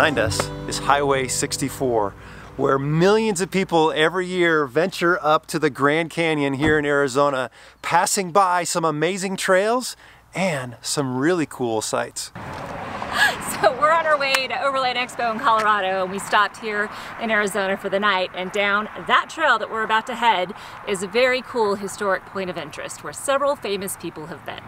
Behind us is Highway 64, where millions of people every year venture up to the Grand Canyon here in Arizona, passing by some amazing trails and some really cool sights. So we're on our way to Overland Expo in Colorado and we stopped here in Arizona for the night and down that trail that we're about to head is a very cool historic point of interest where several famous people have been.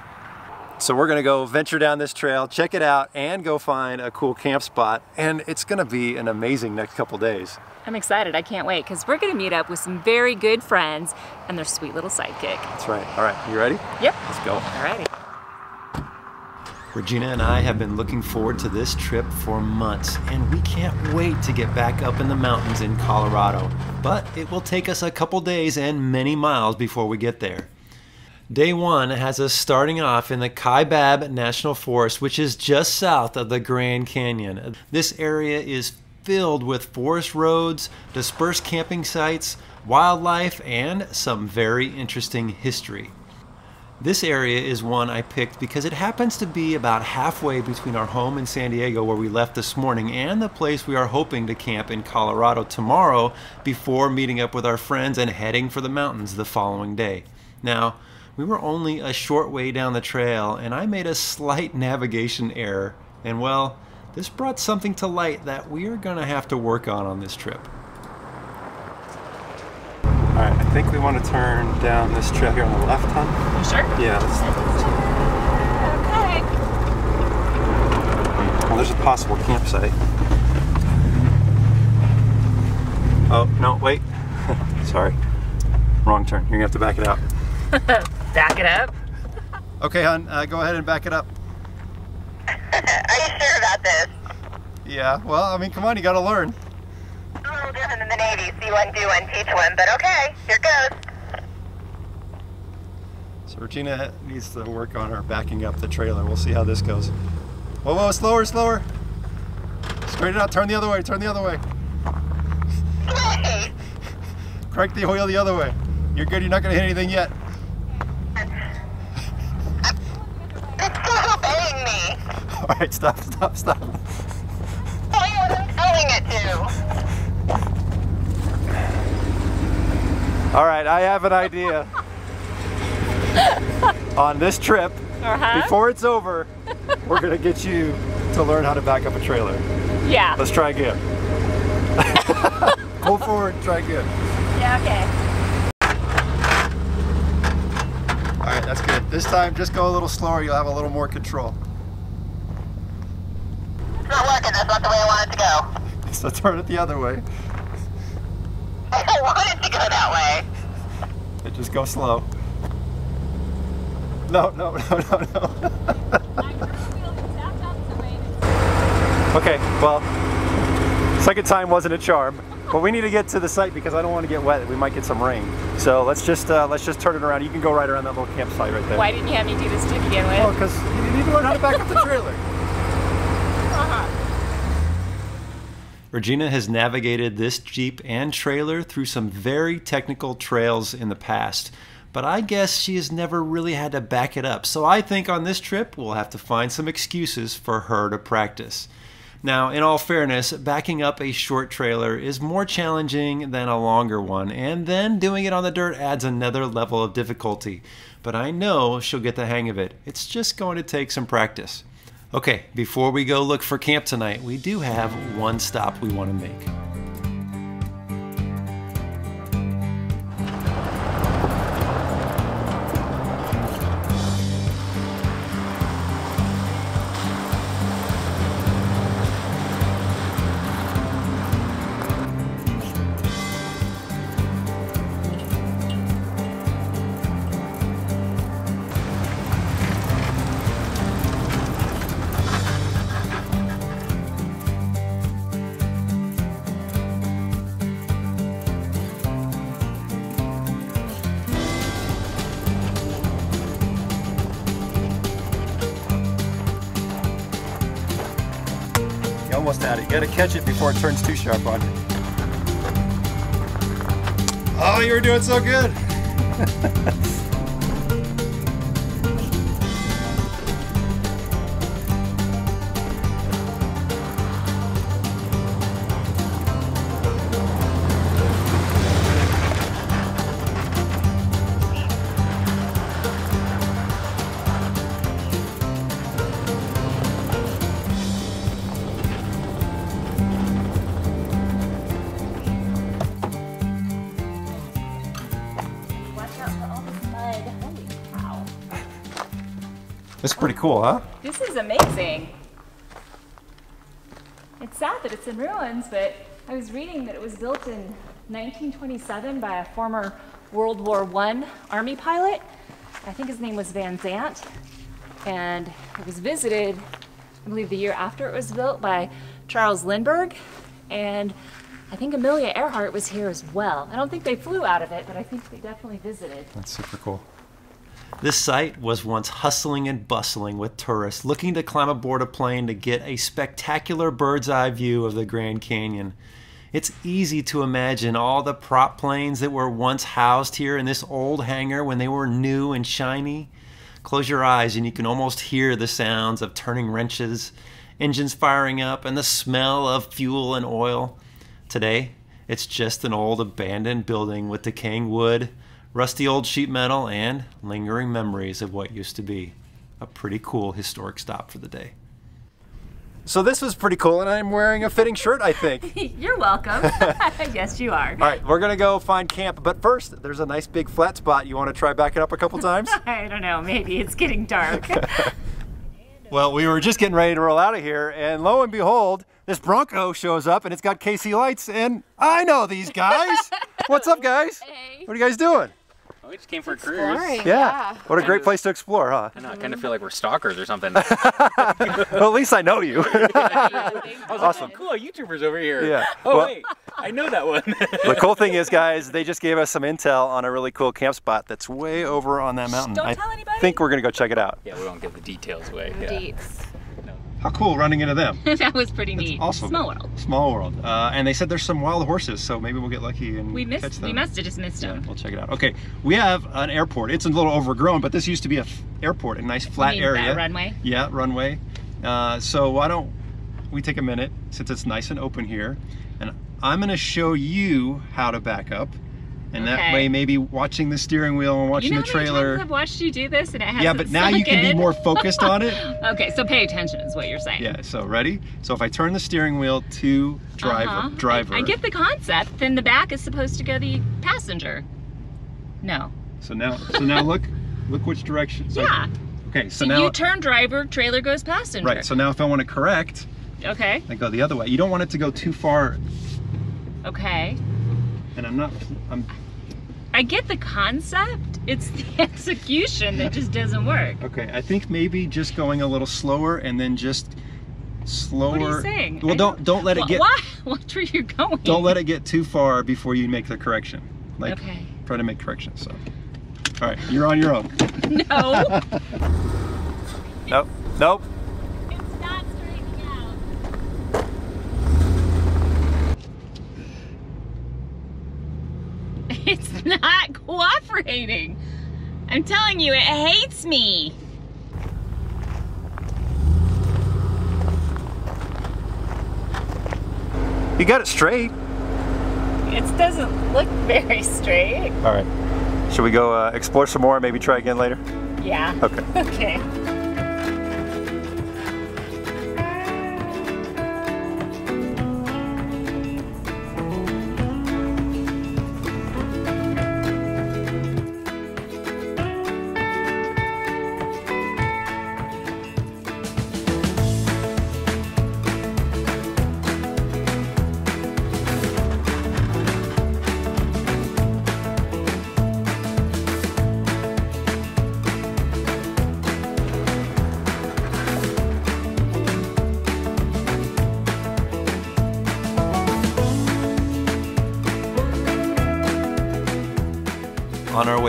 So we're gonna go venture down this trail, check it out, and go find a cool camp spot. And it's gonna be an amazing next couple days. I'm excited, I can't wait, because we're gonna meet up with some very good friends and their sweet little sidekick. That's right. All right, you ready? Yep. Let's go. Alrighty. Regena and I have been looking forward to this trip for months, and we can't wait to get back up in the mountains in Colorado. But it will take us a couple days and many miles before we get there. Day one has us starting off in the Kaibab National Forest, which is just south of the Grand Canyon. This area is filled with forest roads, dispersed camping sites, wildlife, and some very interesting history. This area is one I picked because it happens to be about halfway between our home in San Diego, where we left this morning, and the place we are hoping to camp in Colorado tomorrow before meeting up with our friends and heading for the mountains the following day. Now, we were only a short way down the trail, and I made a slight navigation error, and well, this brought something to light that we are going to have to work on on this trip. All right, I think we want to turn down this trail here on the left, huh? You sure? Yeah. Okay. Well, there's a possible campsite. Oh, no, wait. Sorry. Wrong turn. You're gonna have to back it out. Back it up. Okay, hon, uh, go ahead and back it up. Are you sure about this? Yeah, well, I mean, come on, you gotta learn. It's a little different than the Navy. See one, do one, teach one. But okay, here goes. So Regena needs to work on her backing up the trailer. We'll see how this goes. Whoa, whoa, slower, slower. Straighten it out, turn the other way, turn the other way. Hey, Crank the wheel the other way. You're good, you're not gonna hit anything yet. Me. All right, stop, stop, stop. Tell me what I'm telling it to. All right, I have an idea. On this trip, Uh-huh. before it's over, we're gonna get you to learn how to back up a trailer. Yeah. Let's try again. Pull forward, try again. Yeah, okay. All right, that's good. This time, just go a little slower. You'll have a little more control. It's not working. That's not the way I want it to go. So turn it the other way. I don't want it to go that way. And just go slow. No, no, no, no, no. okay, well, second time wasn't a charm, but we need to get to the site because I don't want to get wet. We might get some rain. So let's just uh, let's just turn it around. You can go right around that little campsite right there. Why didn't you have me do this to begin with? Well, because you need to learn how to back up the trailer. Regena has navigated this Jeep and trailer through some very technical trails in the past, but I guess she has never really had to back it up. So I think on this trip we'll have to find some excuses for her to practice. Now, in all fairness, backing up a short trailer is more challenging than a longer one, and then doing it on the dirt adds another level of difficulty. But I know she'll get the hang of it. It's just going to take some practice. Okay, before we go look for camp tonight, we do have one stop we want to make. You it. You gotta catch it before it turns too sharp on you. Oh, you were doing so good. It's pretty cool, huh? This is amazing. It's sad that it's in ruins, but I was reading that it was built in 1927 by a former World War I Army pilot. I think his name was Van Zant. And it was visited, I believe, the year after it was built by Charles Lindbergh. And I think Amelia Earhart was here as well. I don't think they flew out of it, but I think they definitely visited. That's super cool. This site was once hustling and bustling with tourists looking to climb aboard a plane to get a spectacular bird's eye view of the Grand Canyon. It's easy to imagine all the prop planes that were once housed here in this old hangar when they were new and shiny. Close your eyes and you can almost hear the sounds of turning wrenches, engines firing up, and the smell of fuel and oil. Today, it's just an old abandoned building with decaying wood, rusty old sheet metal, and lingering memories of what used to be. A pretty cool historic stop for the day. So this was pretty cool, and I'm wearing a fitting shirt, I think. You're welcome. yes, you are. All right, we're gonna go find camp, but first, there's a nice big flat spot. You want to try backing up a couple times? I don't know, maybe it's getting dark. well, we were just getting ready to roll out of here, and lo and behold, this Bronco shows up, and it's got KC lights, and I know these guys. What's up, guys? Hey. What are you guys doing? Oh, we just came for a cruise. Yeah. yeah. What a great place to explore, huh? I know, I kind of feel like we're stalkers or something. well, at least I know you. awesome. cool, YouTubers over here. Yeah. Oh, Well- wait, I know that one. the cool thing is, guys, they just gave us some intel on a really cool camp spot that's way over on that mountain. don't I tell anybody. think we're gonna go check it out. yeah, we won't give the details away. Yeah. Deets. How cool running into them. that was pretty neat. awesome. Small world. Small world. Uh, and they said there's some wild horses, so maybe we'll get lucky and We catch missed. them. We must have just missed Yeah, them. we'll check it out. Okay, we have an airport. It's a little overgrown, but this used to be a f- airport, a nice flat area. that runway? Yeah, runway. Uh, so why don't we take a minute since it's nice and open here, and I'm going to show you how to back up, and that way maybe watching the steering wheel and watching you know the trailer. I've watched you do this and it hasn't Yeah, but now you can be more focused on it. Okay, so pay attention is what you're saying. Yeah. So ready? So if I turn the steering wheel to driver, Uh-huh. driver. I, I get the concept. Then the back is supposed to go the passenger. No. So now, so now look, look which direction. So- Yeah. Okay. So So now. you turn driver, trailer goes passenger. Right. So now if I want to correct, okay. I go the other way. You don't want it to go too far, Okay. and I'm not. I'm I get the concept. It's the execution that just doesn't work. okay. I think maybe just going a little slower and then just slower. What are you saying? Well, don't don't let it get Why? Watch where you're going. don't let it get too far before you make the correction. Like Okay. try to make corrections. So. All right, you're on your own. No. Nope. Nope. it's not straightening out. It's not cooperating. I'm telling you, it hates me. You got it straight. It doesn't look very straight. All right. Should we go uh, explore some more and maybe try again later? Yeah. Okay. Okay.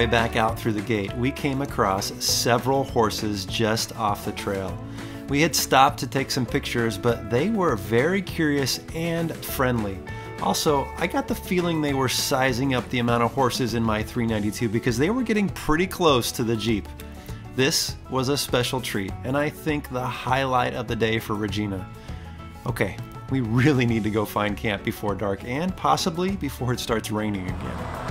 Way back out through the gate, we came across several horses just off the trail. We had stopped to take some pictures, but they were very curious and friendly. Also, I got the feeling they were sizing up the amount of horses in my 392 because they were getting pretty close to the Jeep. This was a special treat, and I think the highlight of the day for Regena. Okay, we really need to go find camp before dark and possibly before it starts raining again.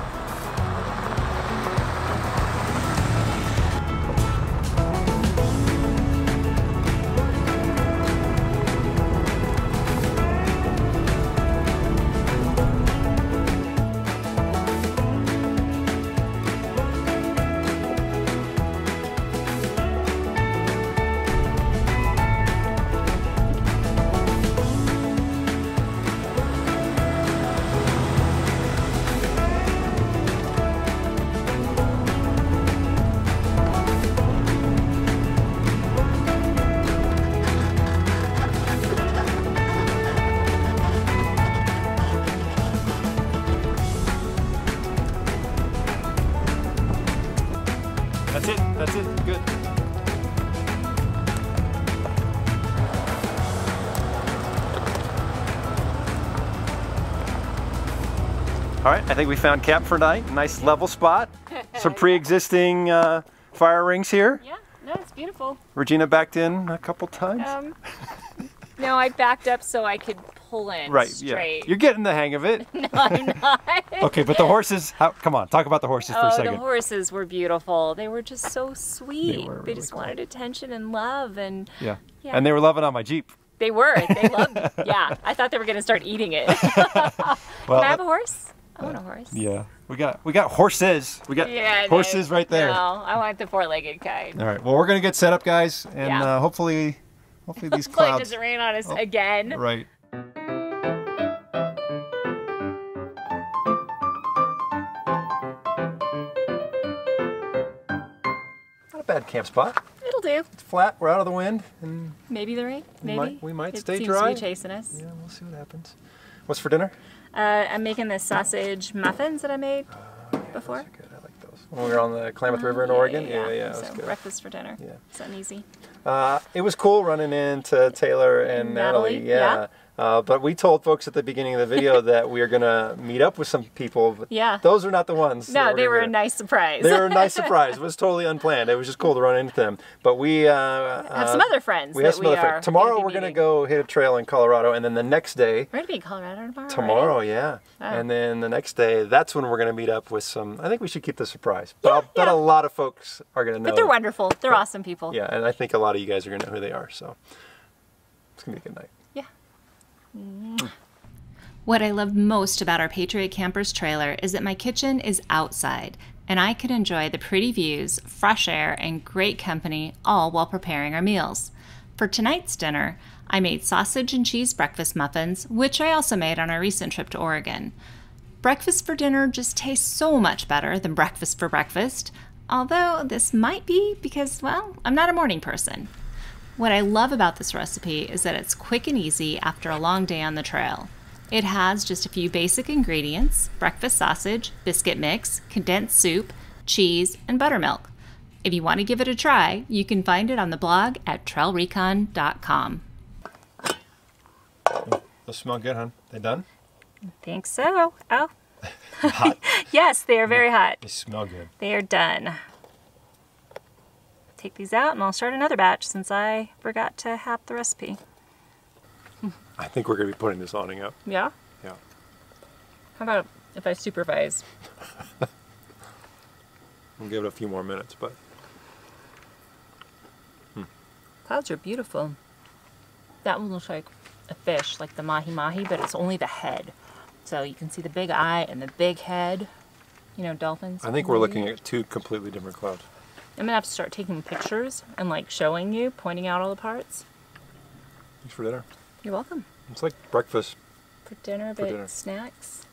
I think we found camp for night. Nice level spot. Some pre-existing uh, fire rings here. Yeah, no, it's beautiful. Regena backed in a couple times. Um, no, I backed up so I could pull in right, straight. yeah. You're getting the hang of it. no, I'm not. okay, but the horses, how, come on, talk about the horses for a Oh, second. the horses were beautiful. They were just so sweet. They, really just cool. wanted attention and love, and yeah. Yeah. And they were loving on my Jeep. they were. They loved. it. Yeah, I thought they were gonna start eating it. Well, Can I have a horse? I want a horse. yeah. We got we got horses. We got Yeah, no, horses right there. No, I want the four-legged kind. All right. Well, we're gonna get set up, guys, and Yeah. uh, hopefully, hopefully these Hopefully it clouds. doesn't rain on us again. Right. Not a bad camp spot. It'll do. It's flat. We're out of the wind, and Maybe the rain. We Maybe might- we might it stay seems dry. To be chasing us. yeah, we'll see what happens. What's for dinner? Uh, I'm making the sausage muffins that I made before. Good. I like those. When we were on the Klamath River in Yeah, Oregon. Yeah, yeah, that so breakfast for dinner. Yeah. Something easy. Uh, it was cool running into Taylor and Natalie. Natalie, yeah. Yeah. Uh, but we told folks at the beginning of the video that we are gonna meet up with some people. But Yeah. Those are not the ones. No, we're they were a nice surprise. They were a nice surprise. It was totally unplanned. It was just cool to run into them. But we uh, have some other friends. We have some other friends. Tomorrow we're gonna go hit a trail in Colorado, and then the next day, We're gonna be in Colorado tomorrow. right? tomorrow, yeah, Oh. and then the next day, that's when we're gonna meet up with some. I think we should keep the surprise. But I'll bet yeah. a lot of folks are gonna know. But they're wonderful. They're awesome people. Yeah, and I think a lot of you guys are gonna know who they are. So it's gonna be a good night. What I love most about our Patriot Campers trailer is that my kitchen is outside and I can enjoy the pretty views, fresh air, and great company all while preparing our meals. For tonight's dinner, I made sausage and cheese breakfast muffins, which I also made on our recent trip to Oregon. Breakfast for dinner just tastes so much better than breakfast for breakfast, although this might be because, well, I'm not a morning person. What I love about this recipe is that it's quick and easy after a long day on the trail. It has just a few basic ingredients breakfast sausage, biscuit mix, condensed soup, cheese, and buttermilk. If you want to give it a try, you can find it on the blog at trailrecon.com. Those smell good, huh? They done? I Think so. Oh. Hot. Yes, they are very hot. they smell good. They are done. Take these out and I'll start another batch since I forgot to have the recipe. I think we're gonna be putting this awning up. Yeah? Yeah. How about if I supervise? We'll give it a few more minutes, but Clouds are beautiful. That one looks like a fish, like the mahi mahi, but it's only the head. So you can see the big eye and the big head. You know, dolphins. I think we're looking at two completely different clouds. I'm gonna have to start taking pictures and like showing you, pointing out all the parts. Thanks for dinner. You're welcome. It's like breakfast. For dinner, but dinner. snacks.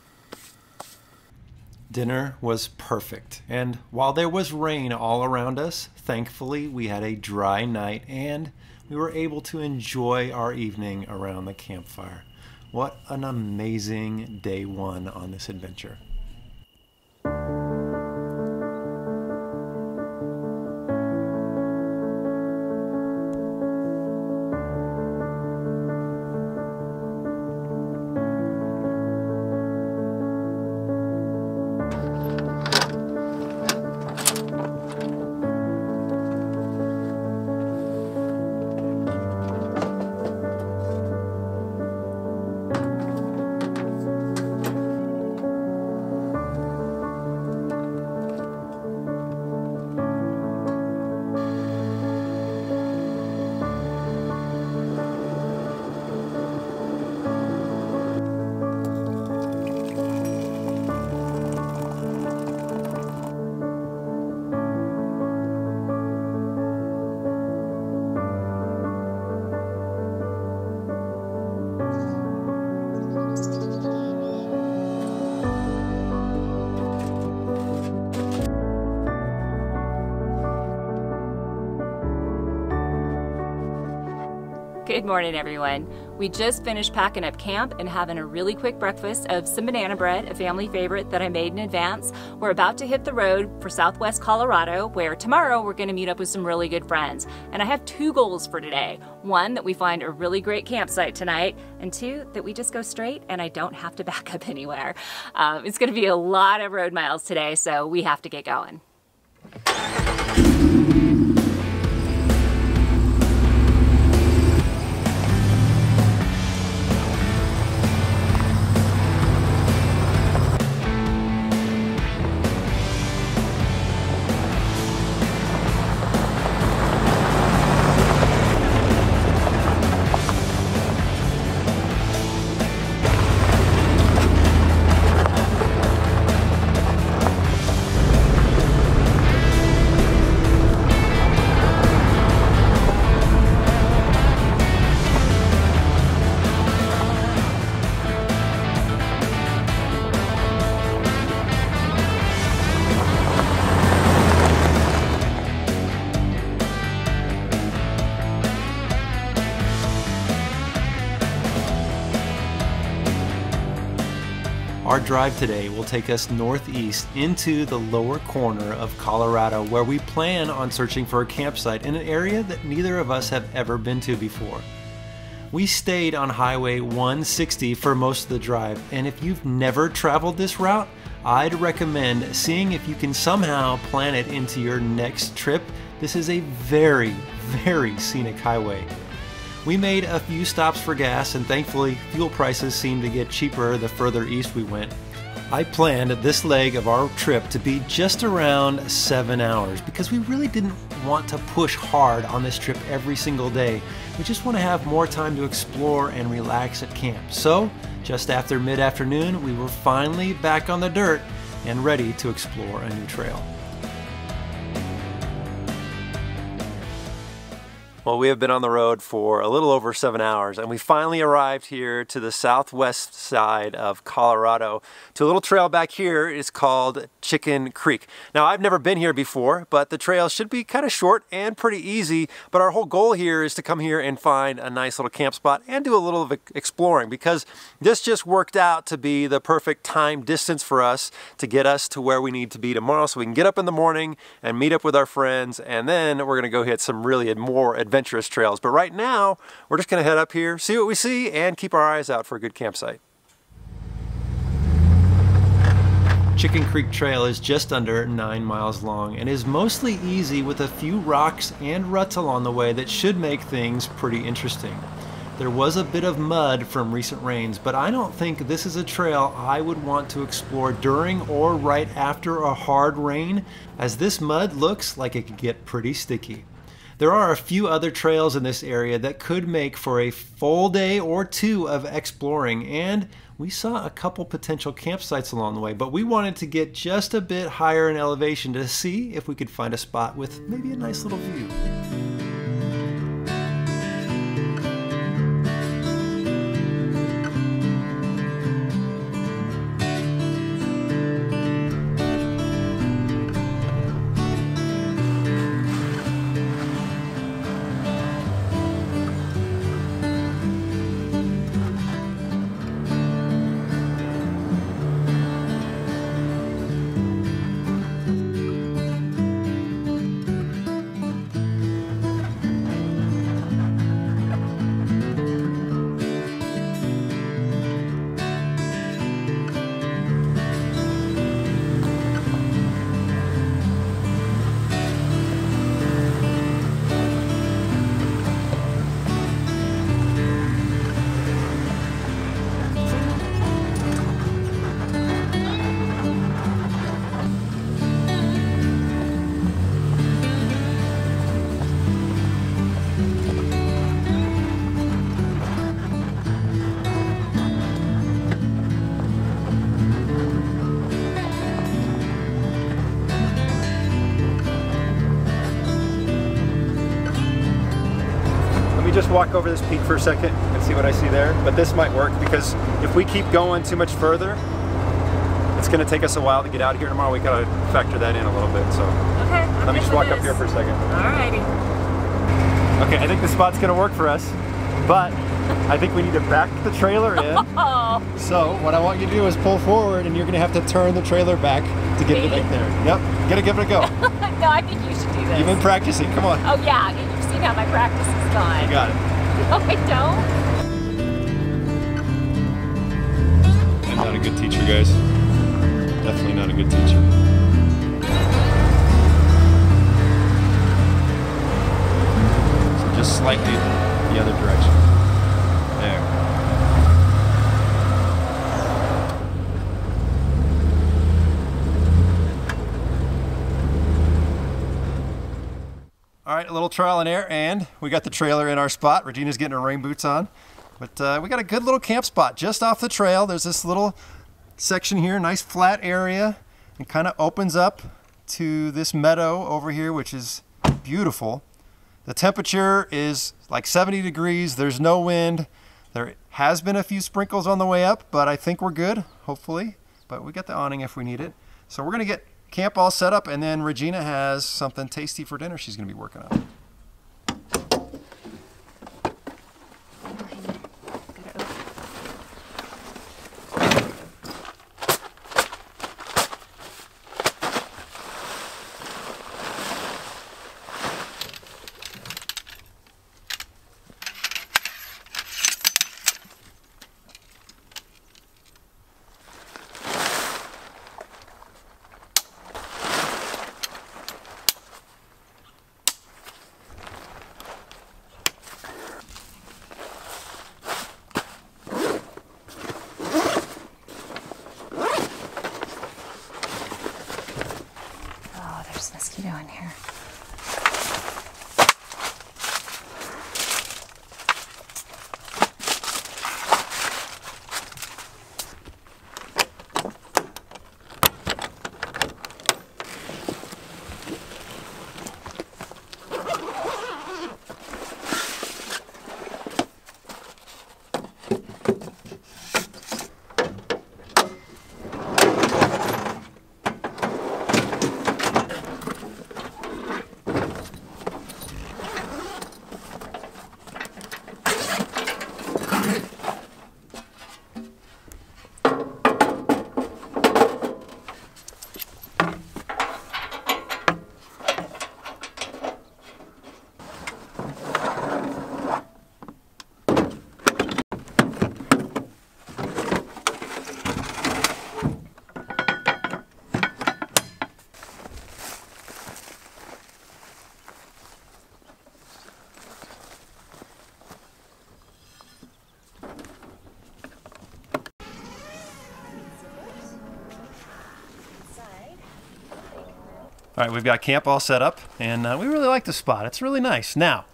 Dinner was perfect, and while there was rain all around us, thankfully we had a dry night and we were able to enjoy our evening around the campfire. What an amazing day one on this adventure. Good morning, everyone. We just finished packing up camp and having a really quick breakfast of some banana bread, a family favorite that I made in advance. We're about to hit the road for southwest Colorado, where tomorrow we're going to meet up with some really good friends. And I have two goals for today one, that we find a really great campsite tonight, and two, that we just go straight and I don't have to back up anywhere. Um, it's going to be a lot of road miles today, so we have to get going. Our drive today will take us northeast into the lower corner of Colorado where we plan on searching for a campsite in an area that neither of us have ever been to before. We stayed on Highway 160 for most of the drive, and if you've never traveled this route, I'd recommend seeing if you can somehow plan it into your next trip. This is a very, very scenic highway. We made a few stops for gas, and thankfully, fuel prices seemed to get cheaper the further east we went. I planned this leg of our trip to be just around seven hours because we really didn't want to push hard on this trip every single day. We just want to have more time to explore and relax at camp. So, just after mid afternoon, we were finally back on the dirt and ready to explore a new trail. Well, we have been on the road for a little over seven hours, and we finally arrived here to the southwest side of Colorado to a little trail back here. It's called Chicken Creek. Now, I've never been here before, but the trail should be kind of short and pretty easy. But our whole goal here is to come here and find a nice little camp spot and do a little of exploring because this just worked out to be the perfect time distance for us to get us to where we need to be tomorrow so we can get up in the morning and meet up with our friends, and then we're going to go hit some really more adventurous trails. But right now, we're just going to head up here, see what we see, and keep our eyes out for a good campsite. Chicken Creek Trail is just under 9 miles long and is mostly easy with a few rocks and ruts along the way that should make things pretty interesting. There was a bit of mud from recent rains, but I don't think this is a trail I would want to explore during or right after a hard rain, as this mud looks like it could get pretty sticky. There are a few other trails in this area that could make for a full day or two of exploring, and we saw a couple potential campsites along the way, but we wanted to get just a bit higher in elevation to see if we could find a spot with maybe a nice little view. Walk over this peak for a second and see what I see there. But this might work because if we keep going too much further, it's going to take us a while to get out of here tomorrow. We got to factor that in a little bit. So Okay. let me just walk up here for a second. Alrighty. Okay, I think the spot's going to work for us. but I think we need to back the trailer in. Oh, So what I want you to do is pull forward, and you're gonna have to turn the trailer back to get it Maybe. back there. Yep, gotta give it a go. no, I think you should do this. You've been practicing. Come on. oh yeah, you've seen how my practice is gone. You got it. I don't? I'm not a good teacher, guys. Definitely not a good teacher. So just slightly the other direction. There. A little trial and error, and we got the trailer in our spot. Regena's getting her rain boots on. But uh, we got a good little camp spot just off the trail. There's this little section here, nice flat area, and kind of opens up to this meadow over here, which is beautiful. The temperature is like 70 degrees. There's no wind. There has been a few sprinkles on the way up, but I think we're good, hopefully. But we got the awning if we need it. So we're going to get camp all set up, and then Regena has something tasty for dinner she's going to be working on. All right, we've got camp all set up, and uh, we really like the spot. It's really nice. Now,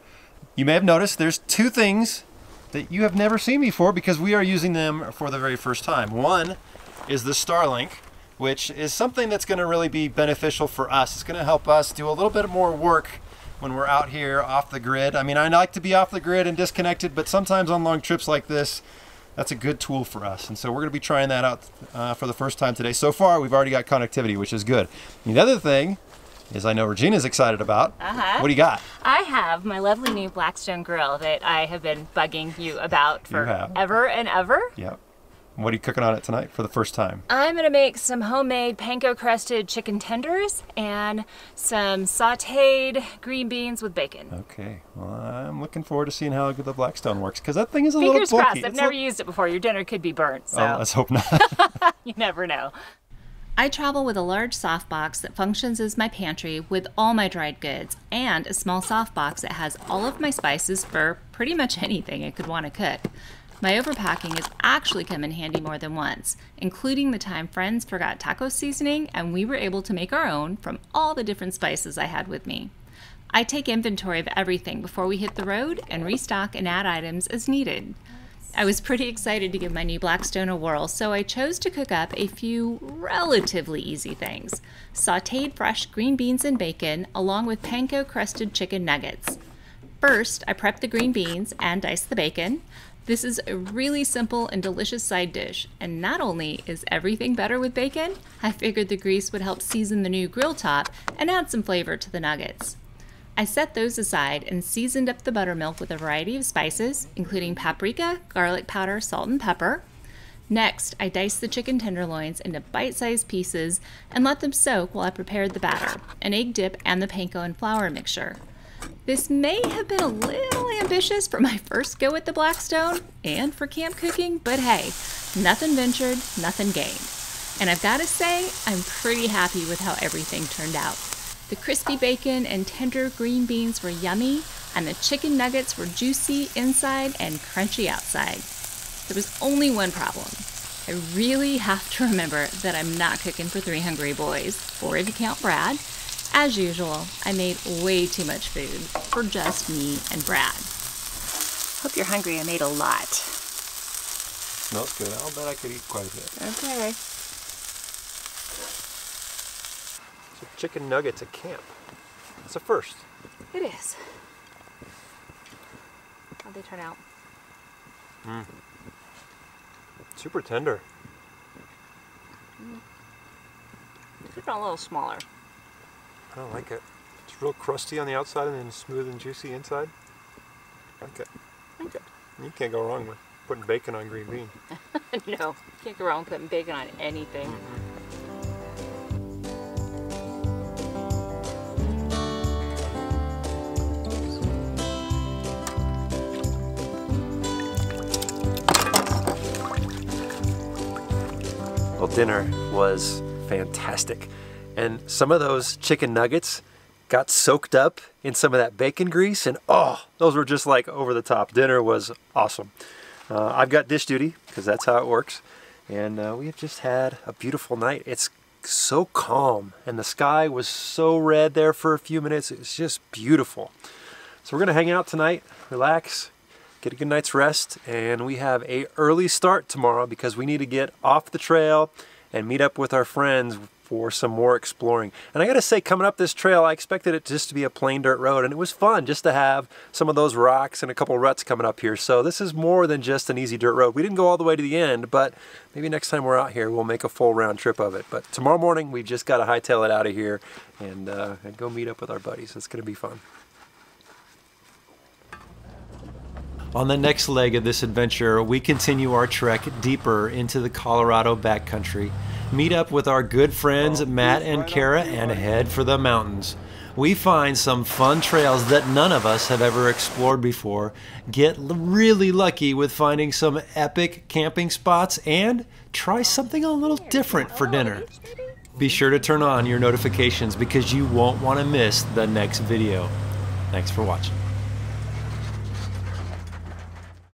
you may have noticed there's two things that you have never seen before because we are using them for the very first time. One is the Starlink, which is something that's going to really be beneficial for us. It's going to help us do a little bit more work when we're out here off the grid. I mean, I like to be off the grid and disconnected, but sometimes on long trips like this, that's a good tool for us. And so we're going to be trying that out uh, for the first time today. So far, we've already got connectivity, which is good. The other thing is I know Regena's excited about. Uh-huh. What do you got? I have my lovely new Blackstone grill that I have been bugging you about You forever and ever. Yep. What are you cooking on it tonight for the first time? I'm gonna make some homemade panko crusted chicken tenders and some sauteed green beans with bacon. Okay. Well, I'm looking forward to seeing how good the Blackstone works because that thing is a Fingers little bulky. crossed. I've It's never used it before. Your dinner could be burnt, so Oh, let's hope not. you never know. I travel with a large softbox that functions as my pantry with all my dried goods, and a small softbox that has all of my spices for pretty much anything I could want to cook. My overpacking has actually come in handy more than once, including the time friends forgot taco seasoning and we were able to make our own from all the different spices I had with me. I take inventory of everything before we hit the road and restock and add items as needed. I was pretty excited to give my new Blackstone a whirl, so I chose to cook up a few relatively easy things sauteed fresh green beans and bacon, along with panko crusted chicken nuggets. First, I prep the green beans and dice the bacon. This is a really simple and delicious side dish, and not only is everything better with bacon, I figured the grease would help season the new grill top and add some flavor to the nuggets. I set those aside and seasoned up the buttermilk with a variety of spices, including paprika, garlic powder, salt, and pepper. Next, I diced the chicken tenderloins into bite sized pieces and let them soak while I prepared the batter, an egg dip, and the panko and flour mixture. This may have been a little ambitious for my first go at the Blackstone and for camp cooking, but hey, nothing ventured, nothing gained. And I've got to say, I'm pretty happy with how everything turned out. The crispy bacon and tender green beans were yummy, and the chicken nuggets were juicy inside and crunchy outside. There was only one problem. I really have to remember that I'm not cooking for three hungry boys, or if you count Brad. As usual, I made way too much food for just me and Brad. Hope you're hungry. I made a lot. Smells good. I'll bet I could eat quite a bit. Okay. So chicken nuggets at camp. That's a first. It is. How'd they turn out? Hmm. Super tender. They could have been a little smaller. I don't like it. It's real crusty on the outside and then smooth and juicy inside. I like it. Like it. You can't go wrong with putting bacon on green bean. no, can't go wrong putting bacon on anything. Mm-hmm. Dinner was fantastic. And some of those chicken nuggets got soaked up in some of that bacon grease, and oh, those were just like over the top. Dinner was awesome. Uh, I've got dish duty because that's how it works. And uh, we have just had a beautiful night. It's so calm, and the sky was so red there for a few minutes. It's just beautiful. So we're gonna hang out tonight, relax, get a good night's rest, and we have a early start tomorrow because we need to get off the trail and meet up with our friends for some more exploring. And I gotta say, coming up this trail, I expected it just to be a plain dirt road, and it was fun just to have some of those rocks and a couple ruts coming up here. So this is more than just an easy dirt road. We didn't go all the way to the end, but maybe next time we're out here, we'll make a full round trip of it. But tomorrow morning, we just gotta hightail it out of here and, uh, and go meet up with our buddies. It's gonna be fun. On the next leg of this adventure, we continue our trek deeper into the Colorado backcountry, meet up with our good friends Matt and Kara, and head for the mountains. We find some fun trails that none of us have ever explored before, get really lucky with finding some epic camping spots, and try something a little different for dinner. Be sure to turn on your notifications because you won't want to miss the next video. Thanks for watching.